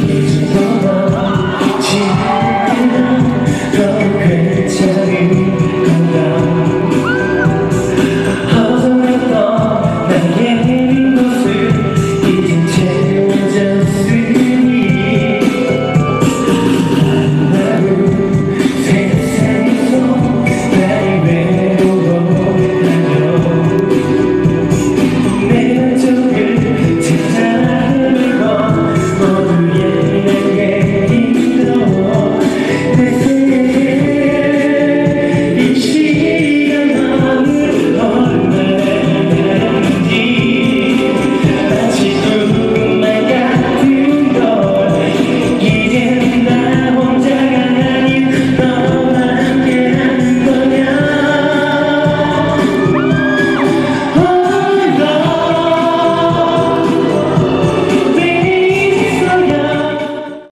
Lord.